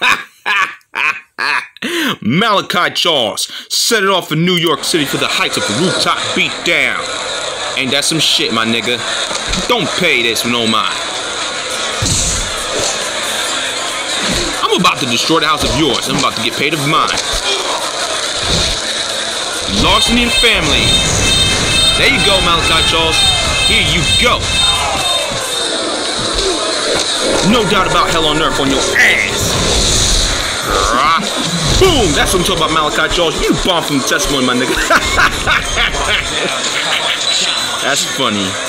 Malachi Charles set it off in New York City for the heights of the rooftop beat down. Ain't that some shit, my nigga? Don't pay this with no mind. I'm about to destroy the house of yours. I'm about to get paid of mine. Larceny and Fam-Lay. There you go, Malachi Charles. Here you go. No doubt about hell on earth on your ass. Rah. Boom! That's what I'm talking about, Malachi Charles. You bomb from the testimony, my nigga. That's funny.